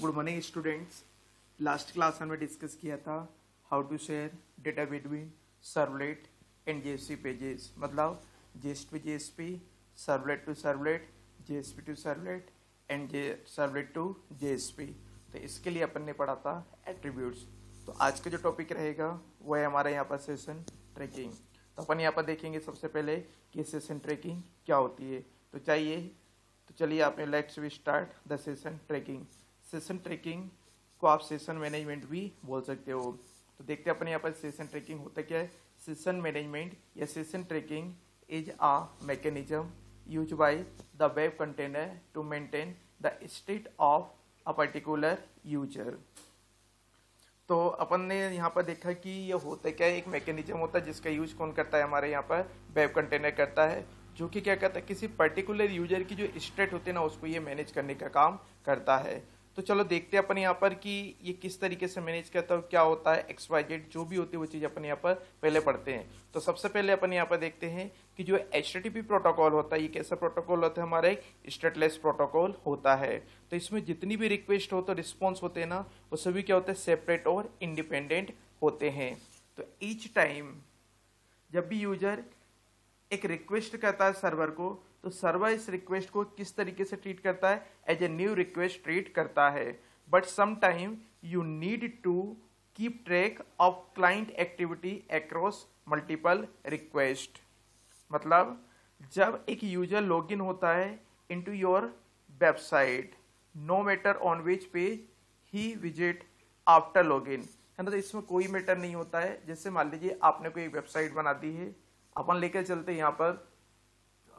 Good morning students. Last class हमने discuss किया था how to share data between servlet and JSP pages मतलब JSP JSP servlet to servlet JSP to servlet and J servlet to JSP तो इसके लिए अपन ने पढ़ा था एट्रीब्यूट्स तो आज का जो टॉपिक रहेगा, वो है हमारा यहाँ पर सेशन ट्रैकिंग तो अपन यहाँ पर देखेंगे सबसे पहले कि सेशन ट्रैकिंग क्या होती है। तो चाहिए तो चलिए आपने let's we start the session tracking session tracking को आप सेशन मैनेजमेंट भी बोल सकते हो। तो देखते हैं अपने यहाँ पर सेशन ट्रैकिंग होता क्या है? सेशन मैनेजमेंट या session tracking is a mechanism use by the web container to maintain the state of a particular user तो अपन ने यहाँ पर देखा कि ये होता क्या है? एक मैकेनिज्म होता है जिसका यूज़ कौन करता है? हमारे यहाँ पर वेब कंटेनर करता है, जो कि क्या करता है? किसी पर्टिकुलर यूज़र की जो स्टेट होती है ना, उसको ये मैनेज करने का काम करता है। तो चलो देखते हैं अपन यहाँ पर कि ये किस तरीके से मैनेज करता है क्या होता है एक्स वाई जेड जो भी होती है वो चीज़ अपन यहाँ पर पहले पढ़ते हैं। तो सबसे पहले अपन यहाँ पर देखते हैं कि जो एच प्रोटोकॉल होता है, ये कैसा प्रोटोकॉल होता है, हमारा एक स्टेटलेस प्रोटोकॉल होता है। तो इसमें जितनी भी रिक्वेस्ट हो तो रिस्पॉन्स होते हैं ना, वो सभी क्या होते हैं सेपरेट और इंडिपेंडेंट होते हैं। तो ईच टाइम जब भी यूज़र एक रिक्वेस्ट करता है सर्वर को तो सर्वर इस रिक्वेस्ट को किस तरीके से ट्रीट करता है? As a new request treat करता है। But sometime you need to keep track of client activity across multiple request मतलब जब एक यूज़र लॉगिन होता है into your website no matter on which page he visit after login है ना तो इसमें कोई मैटर नहीं होता है। जैसे मान लीजिए आपने कोई वेबसाइट बना दी है, अपन लेकर चलते यहाँ पर।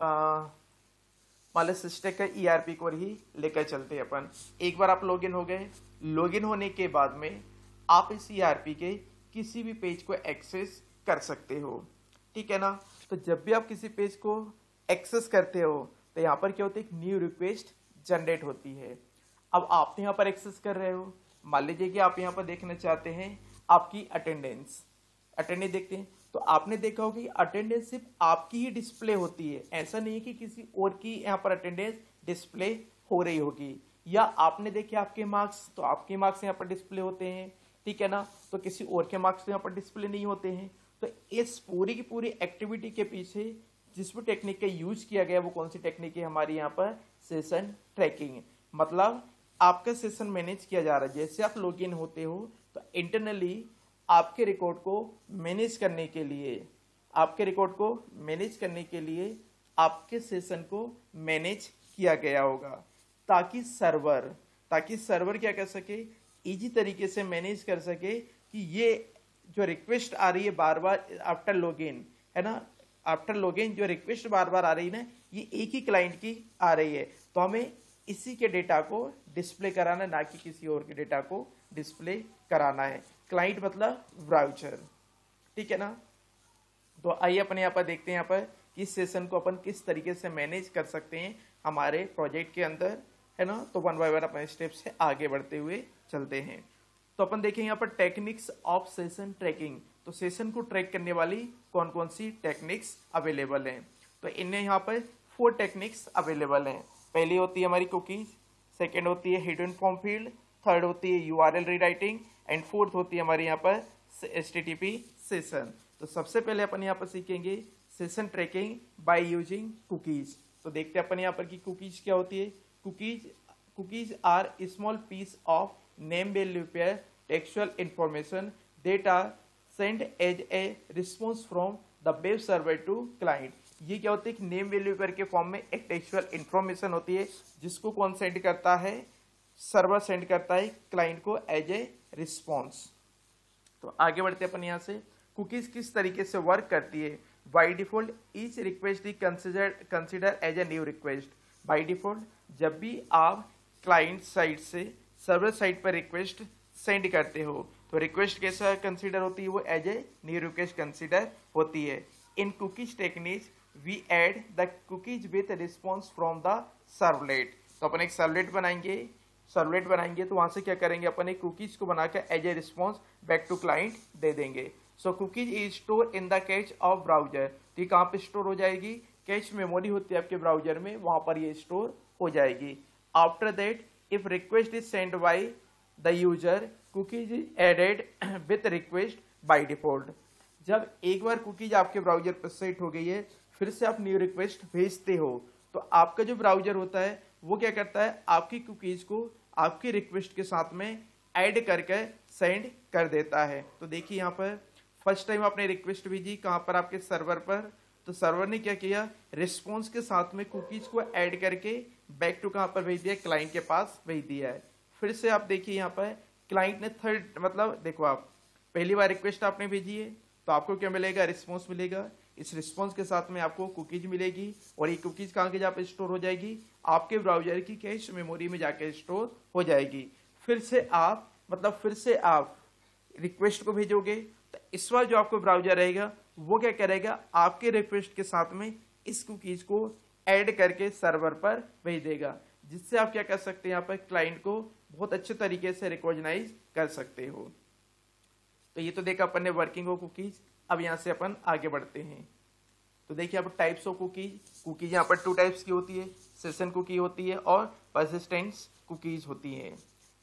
मान सिस्टेक का ईआरपी को ही लेकर चलते हैं अपन। एक बार आप लॉगिन हो गए। लॉगिन होने के बाद में आप इस ईआरपी के किसी भी पेज को एक्सेस कर सकते हो। ठीक है ना? तो जब भी आप किसी पेज को एक्सेस करते हो तो यहाँ पर क्या होता है? एक न्यू रिक्वेस्ट जनरेट होती है। अब आप यहाँ पर एक्सेस कर रहे हो। मान लीजिए कि आप यहाँ पर देखना चाहते हैं आपकी अटेंडेंस अटेंडेंस देखते हैं। तो आपने देखा होगा कि अटेंडेंस सिर्फ़ आपकी ही डिस्प्ले होती है। ऐसा नहीं है कि किसी और की यहाँ पर अटेंडेंस डिस्प्ले हो रही होगी। या आपने देखे आपके मार्क्स तो आपके मार्क्स यहाँ पर डिस्प्ले होते हैं, ठीक है ना? तो किसी और के मार्क्स तो यहाँ पर डिस्प्ले नहीं होते हैं। तो इस पूरी की पूरी एक्टिविटी के पीछे जिस भी टेक्निक का यूज़ किया गया, वो कौन सी टेक्निक है हमारी यहाँ पर सेशन ट्रैकिंग मतलब आपका सेशन मैनेज किया जा रहा है। जैसे आप लॉग होते हो तो इंटरनली आपके रिकॉर्ड को मैनेज करने के लिए, आपके रिकॉर्ड को मैनेज करने के लिए आपके सेशन को मैनेज किया गया होगा। ताकि सर्वर ताकि सर्वर क्या कर सके? इजी तरीके से मैनेज कर सके कि ये जो रिक्वेस्ट आ रही है बार बार आफ्टर लॉगिन है ना? आफ्टर लॉगिन जो रिक्वेस्ट बार बार आ रही है ना, ये एक ही क्लाइंट की आ रही है। तो हमें इसी के डेटा को डिस्प्ले कराना ना कि किसी और के डेटा को डिस्प्ले कराना है। क्लाइंट मतलब ब्राउचर ठीक है ना? तो आइए अपन यहाँ पर देखते हैं यहाँ पर किस सेशन को अपन किस तरीके से मैनेज कर सकते हैं हमारे प्रोजेक्ट के अंदर। है ना? तो वन बाय वन अपन स्टेप से आगे बढ़ते हुए चलते हैं। तो अपन देखें यहाँ पर टेक्निक्स ऑफ़ सेशन ट्रैकिंग तो सेशन को ट्रैक करने वाली कौन कौन सी टेक्निक्स अवेलेबल हैं? तो इनमें यहाँ पर फोर टेक्निक्स अवेलेबल हैं। पहली होती है हमारी कुकीज सेकेंड होती है हिडन फॉर्म फ़ील्ड थर्ड होती है U R L rewriting and fourth होती है हमारे यहाँ पर S T T P session तो सबसे पहले अपन यहाँ पर सीखेंगे session tracking by using cookies तो देखते हैं अपन यहाँ पर कि कुकीज क्या होती है। Cookies cookies are small piece of name value pair textual information that are send as a response from the web server to client ये क्या होती है कि नेम वैल्यू पेयर के फॉर्म में एक टेक्सुअल इंफॉर्मेशन होती है, जिसको कौन सेंड करता है सर्वर सेंड करता है क्लाइंट को एज ए रिस्पॉन्स। तो आगे बढ़ते अपन यहाँ से। कुकीज किस तरीके से वर्क करती है? By default each request the consider consider as a new request by default जब भी आप क्लाइंट साइड से सर्वर साइड पर रिक्वेस्ट सेंड करते हो तो रिक्वेस्ट कैसा कंसिडर होती है? वो as a new request consider होती है। In cookies technique we add the cookies with response from the servlet तो अपन एक सर्वलेट बनाएँगे। सर्वलेट बनाएँगे तो वहाँ से क्या करेंगे अपन एक कुकीज को बनाकर as a response back to client दे देंगे। So cookies is store in the cache of browser तो ये कहाँ पे स्टोर हो जाएगी? कैच मेमोरी होती है आपके ब्राउज़र में, वहाँ पर ये स्टोर हो जाएगी। After that if request is send by the user, cookies is added with request by default. जब एक बार कुकीज आपके ब्राउज़र पर सेट हो गई है, फिर से आप न्यू रिक्वेस्ट भेजते हो तो आपका जो ब्राउज़र होता है, वो क्या करता है? आपकी कुकीज को आपकी रिक्वेस्ट के साथ में ऐड करके सेंड कर देता है। तो देखिए यहाँ पर फ़र्स्ट टाइम आपने रिक्वेस्ट भेजी कहाँ पर आपके सर्वर पर तो सर्वर ने क्या किया? रिस्पॉन्स के साथ में कुकीज को ऐड करके बैक टू कहाँ पर भेज दिया? क्लाइंट के पास भेज दिया है। फिर से आप देखिए यहाँ पर क्लाइंट ने थर्ड मतलब देखो आप, पहली बार रिक्वेस्ट आपने भेजी है तो आपको क्या मिलेगा? रिस्पॉन्स मिलेगा। इस रिस्पॉन्स के साथ में आपको कुकीज मिलेगी और ये कुकीज कहाँ के पे स्टोर हो जाएगी? आपके ब्राउज़र की कैश मेमोरी में जाके स्टोर हो जाएगी। फिर से आप मतलब फिर से आप रिक्वेस्ट को भेजोगे तो इस बार जो आपको ब्राउज़र रहेगा, वो क्या करेगा? आपके रिक्वेस्ट के साथ में इस कुकीज को ऐड करके सर्वर पर भेज देगा, जिससे आप क्या कर सकते हैं, यहाँ पर क्लाइंट को बहुत अच्छे तरीके से रिकॉग्नाइज कर सकते हो। तो ये तो देखा अपन ने वर्किंग ऑफ़ कुकीज अब यहाँ से अपन आगे बढ़ते हैं। तो देखिए अब टाइप्स ऑफ़ कुकीज कुकीज यहाँ पर टू टाइप्स की होती है सेशन कुकी होती है और परसिस्टेंस कुकीज होती है।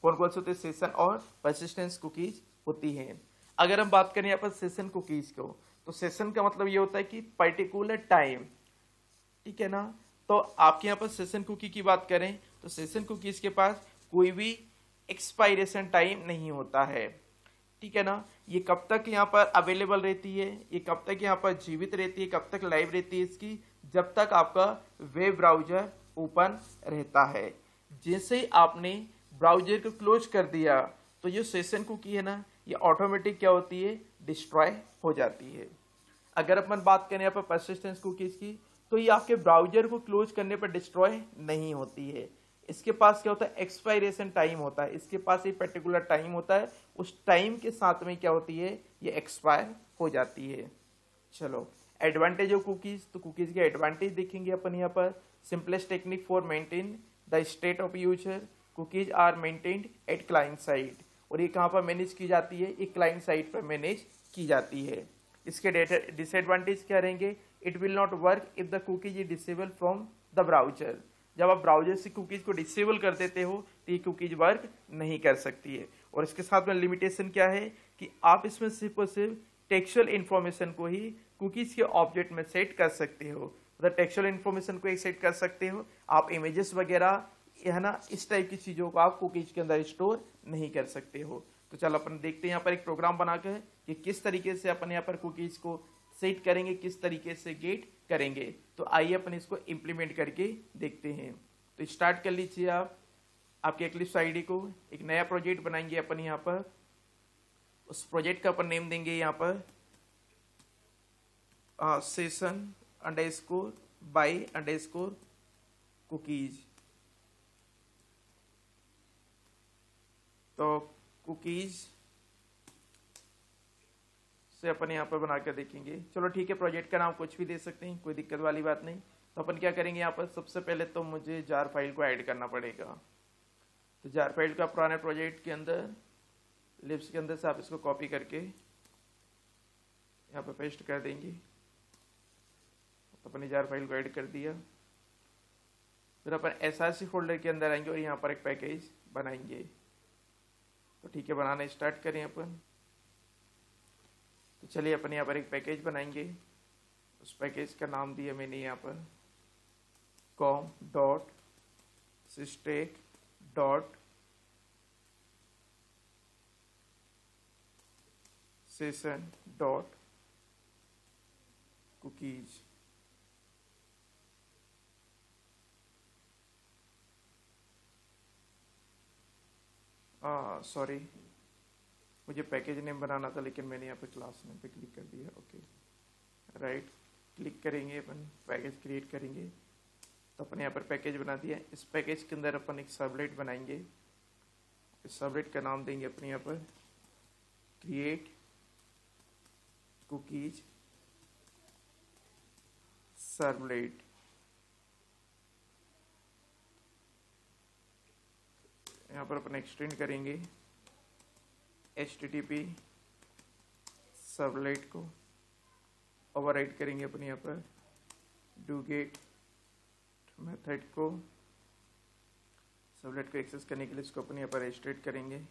कौन कौन से होते हैं? सेशन और परसिस्टेंस कुकीज होती है। अगर हम बात करें यहाँ पर सेशन कुकीज को तो सेशन का मतलब ये होता है कि पर्टिकुलर टाइम ठीक है ना? तो आपके यहाँ पर सेशन कुकी की बात करें तो सेशन कुकीज के पास कोई भी एक्सपायरेशन टाइम नहीं होता है, ठीक है ना? ये कब तक यहाँ पर अवेलेबल रहती है? ये कब तक यहाँ पर जीवित रहती है? कब तक लाइव रहती है इसकी? जब तक आपका वेब ब्राउज़र ओपन रहता है। जैसे ही आपने ब्राउज़र को क्लोज कर दिया तो ये सेशन कुकी है ना, ये ऑटोमेटिक क्या होती है? डिस्ट्रॉय हो जाती है। अगर अपन बात करें यहाँ पर परसिस्टेंस कुकीज की तो ये आपके ब्राउज़र को क्लोज करने पर डिस्ट्रॉय नहीं होती है। इसके पास क्या होता है? एक्सपायरेशन टाइम होता है। इसके पास एक पर्टिकुलर टाइम होता है। उस टाइम के साथ में क्या होती है? ये एक्सपायर हो जाती है। चलो। एडवांटेज ऑफ़ कुकीज तो कुकीज के एडवांटेज देखेंगे अपन यहाँ पर। Simplest technique for maintain the state of user cookies are maintained at client side और ये कहाँ पर मैनेज की जाती है? ये क्लाइंट साइड पर मैनेज की जाती है। इसके डिसएडवांटेज क्या रहेंगे? It will not work if the cookies is disable from the browser जब आप ब्राउज़र से कुकीज को डिसेबल कर देते हो तो ये कुकीज वर्क नहीं कर सकती है। और इसके साथ में लिमिटेशन क्या है कि आप इसमें सिर्फ़ और सिर्फ़ टेक्सुअल इन्फॉर्मेशन को ही कुकीज के ऑब्जेक्ट में सेट कर सकते हो। मतलब टेक्सुअल इन्फॉर्मेशन को एक सेट कर सकते हो, आप इमेजेस वगैरह, है ना, इस टाइप की चीज़ों को आप कुकीज के अंदर स्टोर नहीं कर सकते हो। तो चलो अपन देखते हैं यहाँ पर एक प्रोग्राम बनाकर कि किस तरीके से अपन यहाँ पर कुकीज को सेट करेंगे, किस तरीके से गेट करेंगे। तो आइए अपन इसको इम्प्लीमेंट करके देखते हैं। तो स्टार्ट कर लीजिए आप। आपके एक्लिप्स आईडी को एक नया प्रोजेक्ट बनाएँगे अपन यहाँ पर। उस प्रोजेक्ट का अपन नेम देंगे यहाँ पर। Session underscore by underscore cookies तो कुकीज से अपन यहाँ पर बना कर देखेंगे। चलो ठीक है प्रोजेक्ट का नाम कुछ भी दे सकते हैं, कोई दिक्कत वाली बात नहीं। तो अपन क्या करेंगे यहाँ पर? सबसे पहले तो मुझे जार फ़ाइल को ऐड करना पड़ेगा। तो जार फ़ाइल का पुराने प्रोजेक्ट के अंदर लिप्स के अंदर से आप इसको कॉपी करके यहाँ पर पेस्ट कर देंगे। तो अपनी जार फ़ाइल को ऐड कर दिया। फिर अपन एसआरसी फोल्डर के अंदर आएँगे और यहाँ पर एक पैकेज बनाएँगे। तो ठीक है, बनाना स्टार्ट करें अपन। तो चलिए अपन यहाँ पर एक पैकेज बनाएँगे। उस पैकेज का नाम दिया मैंने यहाँ पर। Com dot systech dot session dot cookies sorry मुझे पैकेज नेम बनाना था, लेकिन मैंने यहाँ पे क्लास नेम पे क्लिक कर दिया ओके राइट क्लिक करेंगे, अपन पैकेज क्रिएट करेंगे तो अपने यहाँ पर पैकेज बना दिया। इस पैकेज के अंदर अपन एक सबलेट बनाएँगे। इस सबलेट का नाम देंगे अपने यहाँ पर क्रिएट कुकीज सर्वलेट यहाँ पर अपन एक्सटेंड करेंगे। H T T P servlet को ओवरराइट करेंगे अपने यहाँ पर। डू गेट मेथड को सबलेट को एक्सेस करने के लिए इसको अपने यहाँ पर रजिस्ट्रेट करेंगे।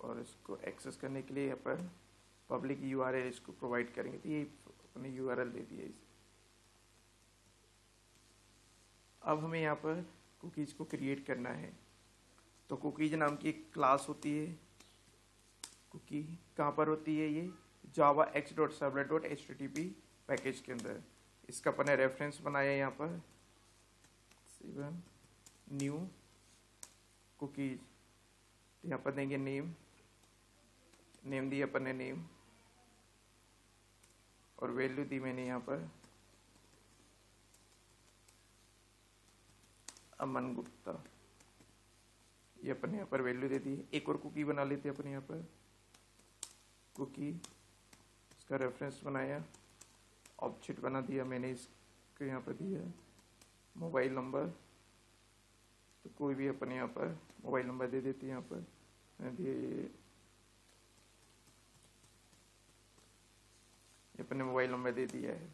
और इसको एक्सेस करने के लिए यहाँ पर पब्लिक यू आर एल इसको प्रोवाइड करेंगे। तो ये अपने यू आर एल दे दिया इसे। अब हमें यहाँ पर कुकीज़ को क्रिएट करना है। तो कुकीज नाम की एक क्लास होती है। कुकी कहाँ पर होती है ये? Java X dot servlet dot H T P package के अंदर। इसका अपने रेफरेंस बनाया यहाँ पर। सेवन न्यू कुकीज तो यहाँ पर देंगे नेम नेम दिया अपन ने नेम और वैल्यू दी मैंने यहाँ पर। अमन गुप्ता। ये अपन यहाँ पर वैल्यू दे दी। एक और कुकी बना लेते अपन यहाँ पर। कुकी इसका रेफरेंस बनाया। ऑब्जेक्ट बना दिया मैंने, इसको यहाँ पर दिया। मोबाइल नंबर तो कोई भी अपन यहाँ पर मोबाइल नंबर दे देते यहाँ पर। दिए ये। अपन मोबाइल नंबर दे दिया है।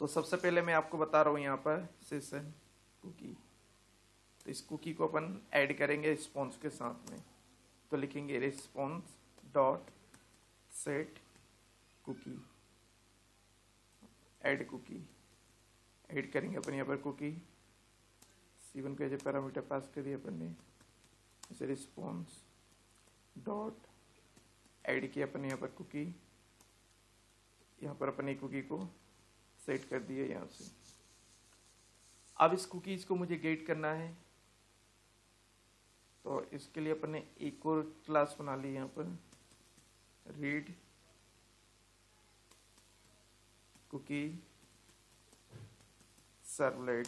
तो सबसे पहले मैं आपको बता रहा हूँ यहाँ पर सेशन कुकी तो इस कुकी को अपन ऐड करेंगे रिस्पॉन्स के साथ में। तो लिखेंगे response dot set cookie add cookie add करेंगे अपन यहाँ पर कुकी सीवन का जो पैरामीटर पास कर दिया अपन ने। जैसे रिस्पॉन्स डॉट ऐड किया अपन यहाँ पर कुकी यहाँ पर अपन कुकी को सेट कर दिया यहाँ से। अब इस कुकीज को मुझे गेट करना है। तो इसके लिए अपन ने एक और क्लास बना ली यहाँ पर। रीड कुकी सर्वलेट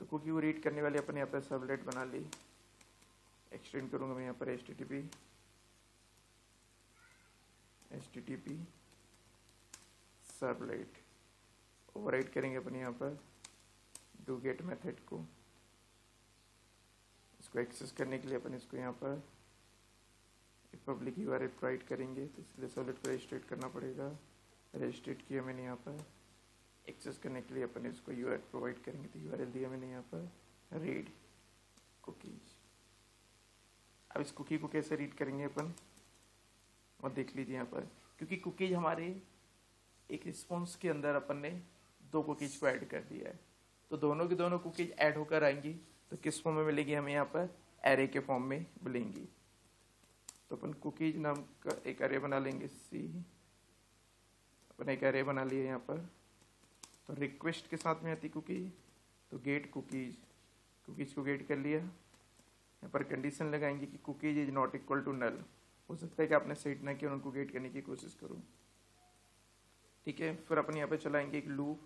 तो कुकी को रीड करने वाले अपन यहाँ पर सर्वलेट बना ली। एक्सटेंड करूँगा मैं यहाँ पर H T T P H T T P servlet overwrite करेंगे अपन यहाँ पर। डू गेट मेथड को। इसको एक्सेस करने के लिए अपन इसको यहाँ पर पब्लिक यू आर प्रोवाइड करेंगे तो इसलिए सॉलिड को रजिस्ट्रेट करना पड़ेगा। रजिस्ट्रेट किया मैंने यहाँ पर। एक्सेस करने के लिए अपन इसको यू प्रोवाइड करेंगे तो यू दिया मैंने यहाँ पर रीड कुकीज अब इस कुकी को कैसे रीड करेंगे अपन? और देख लीजिए यहाँ पर, क्योंकि कुकीज हमारे एक रिस्पॉन्स के अंदर अपन ने दो कुकीज को ऐड कर दिया है। तो दोनों की दोनों कुकीज ऐड होकर आएँगी। तो किस फॉर्म में मिलेगी हमें यहाँ पर? एरे के फॉर्म में मिलेंगी। तो अपन कुकीज नाम का एक एरे बना लेंगे सी अपन एक एरे बना लिया यहाँ पर। तो रिक्वेस्ट के साथ में आती कुकी तो गेट कुकीज कुकीज को गेट कर लिया। यहाँ पर कंडीशन लगाएँगे कि cookies is not equal to null हो सकता है कि आपने सेट ना किया उनको गेट करने की कोशिश करूँ। ठीक है, फिर अपन यहाँ पे चलाएँगे एक लूप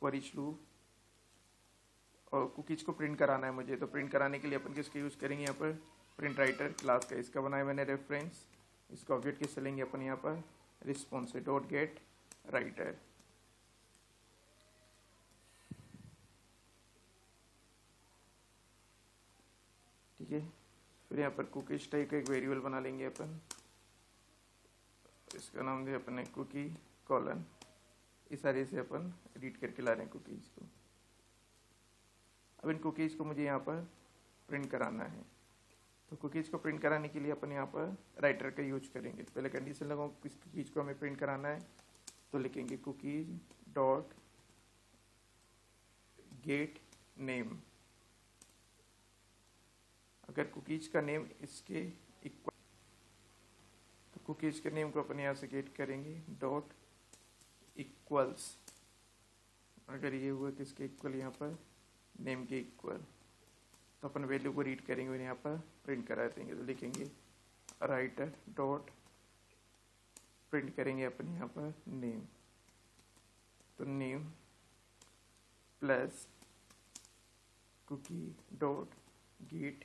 फॉर इच लूप और कुकीज को प्रिंट कराना है मुझे तो प्रिंट कराने के लिए अपन किसका यूज़ करेंगे यहाँ पर? प्रिंट राइटर क्लास का इसका बनाया मैंने रेफरेंस इसका ऑब्जेक्ट किस चलेंगे अपन यहाँ पर? रिस्पॉन्स डॉट गेट राइटर ठीक है? फिर यहाँ पर कुकीज टाइप का एक वेरिएबल बना लेंगे अपन। इसका नाम दिया अपन कुकी कॉलन इस सारे से अपन एडिट करके ला रहे हैं कुकीज को। अब इन कुकीज़ को मुझे यहाँ पर प्रिंट कराना है। तो कुकीज़ को प्रिंट कराने के लिए अपन यहाँ पर राइटर का यूज़ करेंगे। तो पहले कंडीशन लगाओ किस कुकीज़ को हमें प्रिंट कराना है। तो लिखेंगे कुकीज डॉट गेट नेम अगर कुकीज का नेम इसके इक्वल तो कुकीज के नेम को अपन यहाँ से गेट करेंगे। डॉट इक्वल्स अगर ये हुआ किसके इक्वल यहाँ पर नेम के इक्वल तो अपन वैल्यू को रीड करेंगे, और यहाँ पर प्रिंट करा देंगे तो लिखेंगे राइटर डॉट प्रिंट करेंगे अपन यहाँ पर नेम तो name plus cookie dot get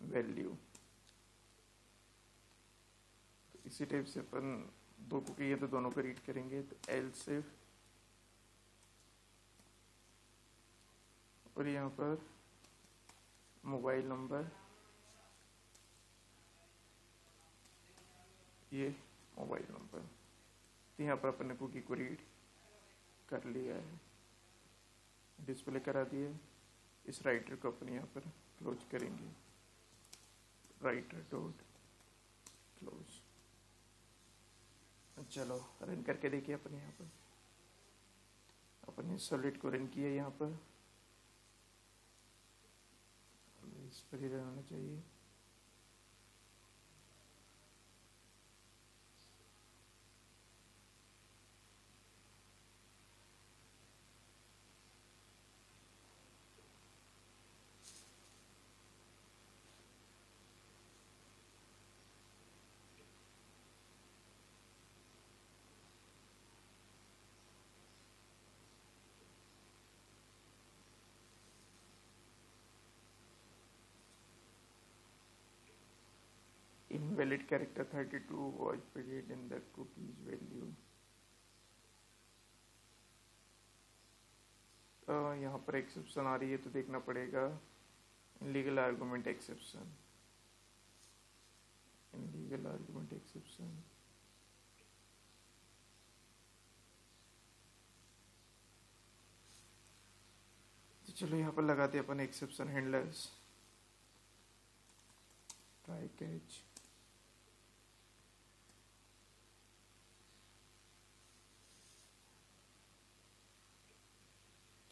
value इसी टाइप से अपन दो कुकी है तो दोनों को रीड करेंगे तो एल सिर्फ़ और यहाँ पर मोबाइल नंबर, ये मोबाइल नंबर। तो यहाँ पर अपन ने कुकी को रीड कर लिया है। डिस्प्ले करा दिए। इस राइटर को अपन यहाँ पर क्लोज करेंगे। राइटर डॉट क्लोज चलो रन करके देखिए अपन यहाँ पर। अपन सॉलिड को रन किया यहाँ पर। इस पर रन चाहिए। Invalid character 32 was printed in the cookies value. तो यहाँ पर एक्सेप्शन आ रही है तो देखना पड़ेगा। Legal argument exception legal argument exception चलो यहाँ पर लगाते हैं अपन exception handlers try catch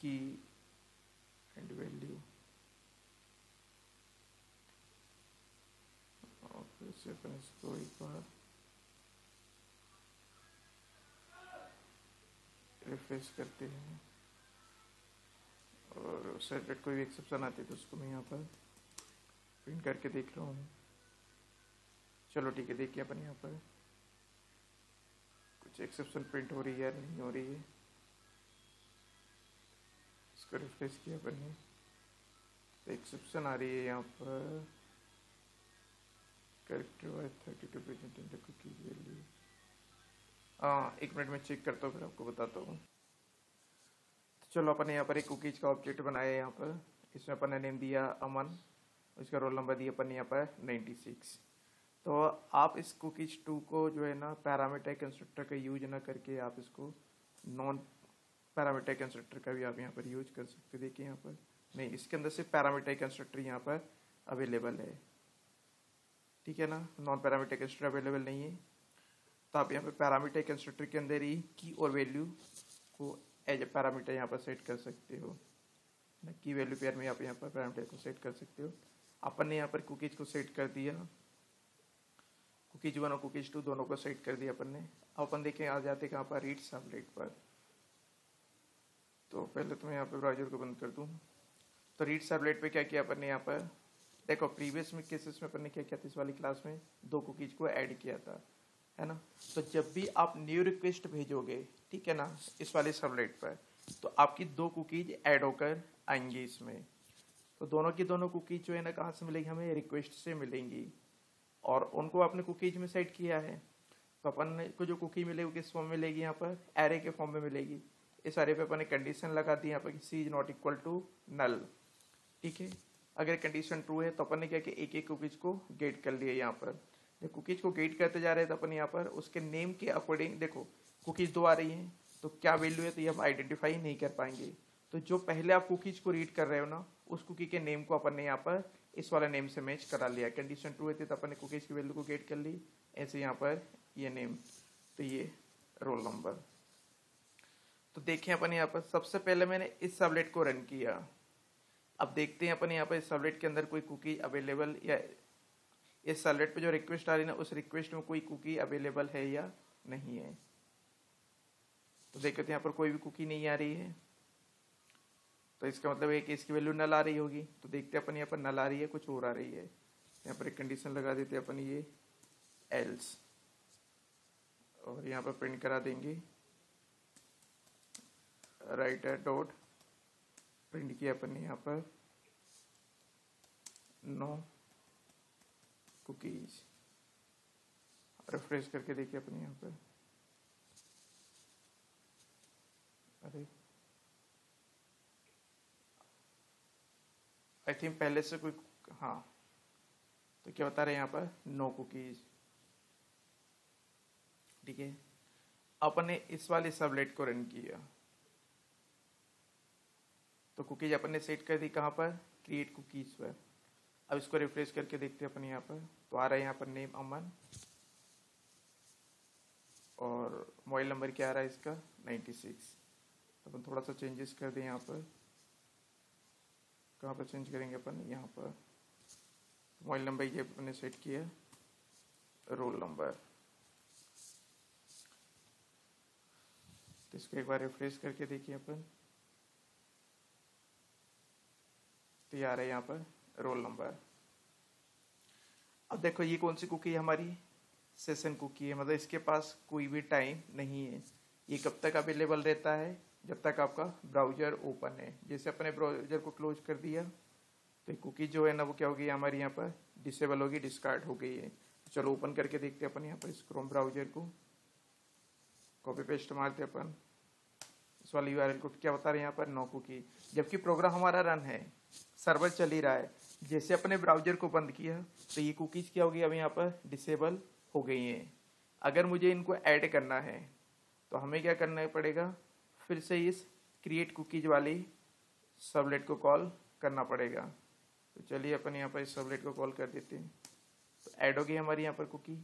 key and value. अपन एक बार रिफ्रेश करते हैं। और सेपरेट कोई भी एक्सेप्शन आती है तो उसको मैं यहाँ पर प्रिंट करके देख रहा हूँ। चलो ठीक है, देखिए अपन यहाँ पर। कुछ एक्सेप्शन प्रिंट हो रही है या नहीं हो रही है? इसको रिफ्रेश किया अपन ने तो एक्सेप्शन आ रही है यहाँ पर। Character wise thirty two present in the cookies value हाँ एक मिनट में चेक करता हूँ, फिर आपको बताता हूँ। तो चलो अपन ने यहाँ पर एक कुकीज का ऑब्जेक्ट बनाया यहाँ पर। इसमें अपन ने नेम दिया अमन। उसका रोल नंबर दिया अपन ने यहाँ पर नाइन्टी सिक्स तो आप इस कुकीज टू को जो है ना पैरामीटर कंस्ट्रक्टर का यूज़ ना करके आप इसको नॉन पैरामीटर कंस्ट्रक्टर का भी आप यहाँ पर यूज़ कर सकते देखिए यहाँ पर। नहीं, इसके अंदर सिर्फ़ पैरामीटर कंस्ट्रक्टर यहाँ पर अवेलेबल है। ठीक है ना? नॉन पैरामीटर कंस्ट्रक्टर अवेलेबल नहीं है। तो आप यहाँ पे पैरामीटर कंस्ट्रक्टर के अंदर ही की और वैल्यू को एज ए पैरामीटर यहाँ पर सेट कर सकते हो। ना की वैल्यू पेयर में आप यहाँ पर पैरामीटर को सेट कर सकते हो। अपन ने यहाँ पर कुकीज को सेट कर दिया। कुकीज वन और कुकीज टू दोनों को सेट कर दिया अपन ने। अपन देखें, आ जाते कहाँ पर रीड सबलेट पर। तो पहले तो मैं यहाँ पे ब्राउज़र को बंद कर दूँ। तो रीड सबलेट पे क्या किया अपन ने यहाँ पर? देखो प्रीवियस में केसेस में अपन ने क्या किया था इस वाली क्लास में? दो कुकीज को ऐड किया था, है ना? तो जब भी आप न्यू रिक्वेस्ट भेजोगे, ठीक है ना, इस वाले सबलेट पर तो आपकी दो कुकीज ऐड होकर आएँगी इसमें। तो दोनों की दोनों कुकीज जो है ना, कहाँ से मिलेगी? हमें रिक्वेस्ट से मिलेंगी। और उनको आपने कुकीज में सेट किया है। तो अपन को जो कुकी मिलेगी किस फॉर्म में मिलेगी यहाँ पर? एरे के फॉर्म में मिलेगी। इस सारे पे अपन ने कंडीशन लगा दी, यहाँ पर c is not equal to null ठीक है? अगर कंडीशन ट्रू है तो अपन ने क्या कि एक एक कुकीज को गेट कर लिया यहाँ पर। जब कुकीज को गेट करते जा रहे हैं तो अपन यहाँ पर उसके नेम के अकॉर्डिंग देखो कुकीज दो आ रही हैं तो क्या वैल्यू है? तो ये हम आइडेंटिफाई नहीं कर पाएँगे। तो जो पहले आप कुकीज को रीड कर रहे हो ना, उस कुकी के नेम को अपन ने यहाँ पर इस वाला नेम से मैच करा लिया। कंडीशन ट्रू है तो अपन ने कुकीज की वैल्यू को गेट कर ली। ऐसे यहाँ पर ये नेम तो ये रोल नंबर तो देखें अपन यहाँ पर, सबसे पहले मैंने इस सबलेट को रन किया। अब देखते हैं अपन यहाँ पर इस सबलेट के अंदर कोई कुकी अवेलेबल या इस सबलेट पे जो रिक्वेस्ट आ रही है ना, उस रिक्वेस्ट में कोई कुकी अवेलेबल है या नहीं है। तो देखते यहाँ पर कोई भी कुकी नहीं आ रही है। तो इसका मतलब है कि इसकी वैल्यू नल आ रही होगी। तो देखते हैं अपन यहाँ पर नल आ रही है, कुछ और आ रही है। यहाँ पर एक कंडीशन लगा देते हैं अपन ये एल्स और यहाँ पर प्रिंट करा देंगे। राइटर डॉट प्रिंट किया अपन ने यहाँ पर। नो कुकीज रिफ्रेश करके देखिए अपने यहाँ पर। अरे। आई थिंक पहले से कोई हाँ। तो क्या बता रहे हैं यहाँ पर? नो कुकीज ठीक है। अपन इस वाले सबलेट को रन किया। तो कुकीज अपन ने सेट कर दी कहाँ पर? क्रिएट कुकीज पर। अब इसको रिफ्रेश करके देखते हैं अपन यहाँ पर। तो आ रहा है यहाँ पर नेम अमन। और मोबाइल नंबर क्या आ रहा है इसका? 96 तो अपन थोड़ा सा चेंजेस कर दें यहाँ पर। कहाँ पर चेंज करेंगे अपन? यहाँ पर। मोबाइल नंबर ये अपन ने सेट किया। रोल नंबर तो इसको एक बार रिफ्रेश करके देखिए अपन। तो ये आ रहा है यहाँ पर रोल नंबर अब देखो, ये कौन सी कुकी है हमारी? सेशन कुकी है। मतलब इसके पास कोई भी टाइम नहीं है। ये कब तक अवेलेबल रहता है? जब तक आपका ब्राउज़र ओपन है। जैसे अपने ब्राउज़र को क्लोज कर दिया तो कुकी जो है ना, वो क्या होगी हमारी यहाँ पर? डिसेबल होगी डिस्कार्ड हो गई है। चलो ओपन करके देखते हैं अपन यहाँ पर इस क्रोम ब्राउज़र को। कॉपी पेस्ट मारते अपन। इस वाली यूआरएल को क्या बता रहे हैं यहाँ पर? नो कुकी जबकि प्रोग्राम हमारा रन है। सर्वर चल ही रहा है। जैसे अपने ब्राउज़र को बंद किया तो ये कुकीज क्या होगी अब यहाँ पर डिसेबल हो गई हैं। अगर मुझे इनको ऐड करना है तो हमें क्या करना पड़ेगा? फिर से इस क्रिएट कुकीज वाली सबलेट को कॉल करना पड़ेगा। तो चलिए अपन यहाँ पर इस सबलेट को कॉल कर देते हैं। तो ऐड हो गई हमारी यहाँ पर कुकी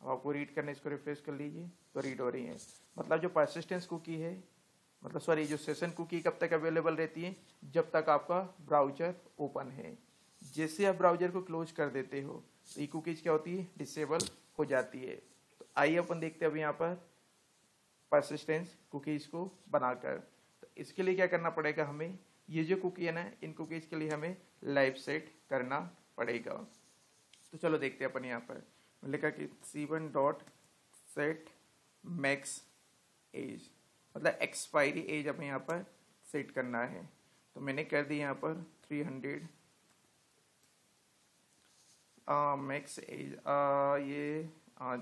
अब आपको रीड करना इसको रिफ्रेश कर लीजिए तो रीड हो रही है। मतलब जो परसिस्टेंस कुकी है मतलब सॉरी जो सेशन कुकी कब तक अवेलेबल रहती है? जब तक आपका ब्राउज़र ओपन है। जैसे आप ब्राउज़र को क्लोज कर देते हो तो ये कुकीज क्या होती है? डिसेबल हो जाती है। तो आइए अपन देखते हैं अभी यहाँ पर परसिस्टेंस कुकीज को बनाकर। तो इसके लिए क्या करना पड़ेगा हमें? ये जो कुकी है ना, इन कुकीज के लिए हमें लाइव सेट करना पड़ेगा। तो चलो देखते हैं अपन यहाँ पर। लिखा कि c one dot set max age मतलब एक्सपायरी एज हमें यहाँ पर सेट करना है। तो मैंने कर दी यहाँ पर थ्री हंड्रेड मैक्स एज ये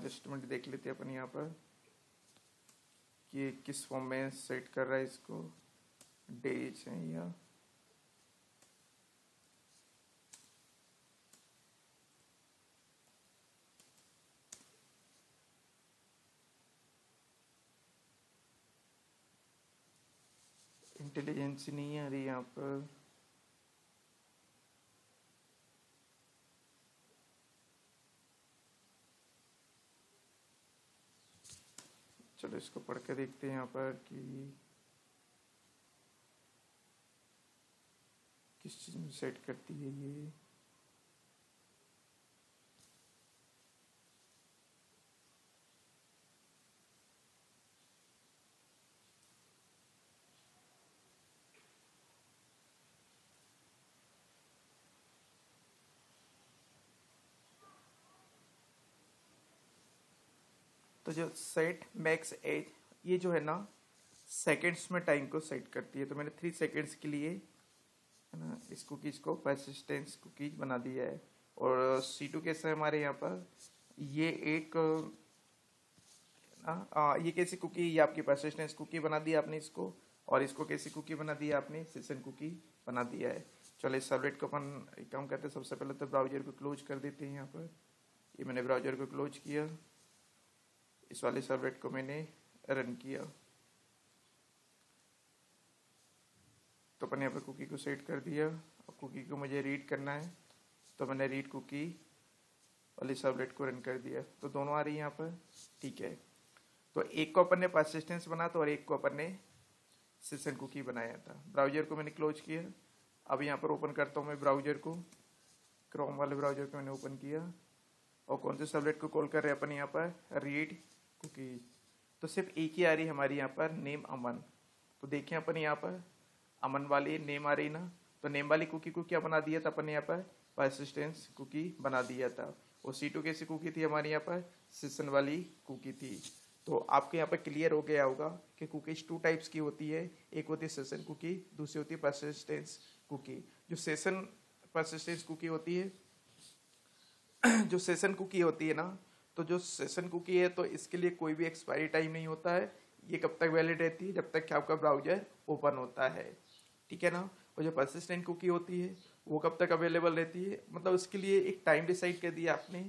जस्ट मिनट देख लेते हैं अपन यहाँ पर कि किस फॉर्म में सेट कर रहा है इसको। डेज़ है या। इंटेलिजेंस नहीं आ रही यहाँ पर। चलो इसको पढ़ के देखते हैं यहाँ पर कि किस चीज़ में सेट करती है ये। तो जो सेट मैक्स एज ये जो है ना सेकंड्स में टाइम को सेट करती है। तो मैंने थ्री सेकेंड्स के लिए है ना इस कुकीज को परसिस्टेंस कुकीज बना दिया है। और सी टू कैसे हमारे यहाँ पर? ये एक ना आ, ये कैसी कुकी ये आपकी परसिस्टेंस कुकी बना दी आपने इसको और इसको कैसी कुकी बना दी आपने? सेशन कुकी बना दिया है। चलो इस सबलेट को अपन एक काम करते हैं सबसे पहले तो ब्राउज़र को क्लोज कर देते हैं यहाँ पर। ये मैंने ब्राउज़र को क्लोज किया। इस वाले सर्वेट को मैंने रन किया। तो मैंने यहाँ पर कुकी को सेट कर दिया और कुकी को मुझे रीड करना है। तो मैंने रीड कुकी वाली सबलेट को रन कर दिया। तो दोनों आ रही है यहाँ पर। ठीक है। तो एक को अपन ने परसिस्टेंस बना था और एक को अपन ने सेशन कुकी बनाया था। ब्राउज़र को मैंने क्लोज किया। अब यहाँ पर ओपन करता हूँ मैं ब्राउज़र को। क्रोम वाले ब्राउज़र को मैंने ओपन किया। और कौन से सबलेट को कॉल कर रहे हैं अपन यहाँ पर? रीड कुकीज तो सिर्फ़ एक ही आ रही हमारी यहाँ पर नेम अमन। तो देखिए अपन यहाँ पर, अमन वाली नेम आ रही ना तो नेम वाली कुकी को क्या बना दिया था अपन यहाँ पर? परसिस्टेंस कुकी बना दिया था। और सी टू कैसी कुकी थी हमारे यहाँ पर? सेशन वाली कुकी थी। तो आपके यहाँ पर क्लियर हो गया होगा कि कुकीज टू टाइप्स की होती है। एक होती है सेशन कुकी दूसरी होती है परसिस्टेंस कुकी जो सेशन परसिस्टेंस कुकी होती है, जो सेशन कुकी होती है ना तो जो सेशन कुकी है तो इसके लिए कोई भी एक्सपायरी टाइम नहीं होता है। ये कब तक वैलिड रहती है? जब तक कि आपका ब्राउज़र ओपन होता है। ठीक है ना? और जो परसिस्टेंट कुकी होती है, वो कब तक अवेलेबल रहती है? मतलब उसके लिए एक टाइम डिसाइड कर दिया आपने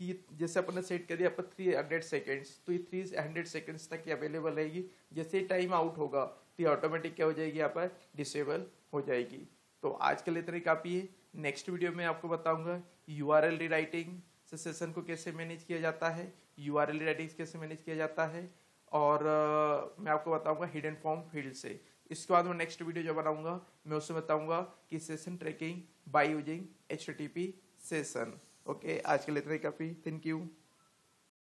कि जैसे अपने सेट कर दिया आपका थ्री हंड्रेड सेकेंड्स तो ये थ्री हंड्रेड सेकेंड्स तक ये अवेलेबल रहेगी। जैसे टाइम आउट होगा तो ये ऑटोमेटिक क्या हो जाएगी? यहाँ पर डिसेबल हो जाएगी। तो आज के लिए इतना काफ़ी है। नेक्स्ट वीडियो में आपको बताऊँगा यू आर एल राइटिंग से सेशन को कैसे मैनेज किया जाता है? यू आर कैसे मैनेज किया जाता है? और uh, मैं आपको बताऊँगा हिडन फॉर्म फ़ील्ड से। इसके बाद मैं नेक्स्ट वीडियो जो बनाऊँगा मैं उसमें बताऊँगा कि session tracking by using H session okay आज के लिए इतना काफ़ी। Thank you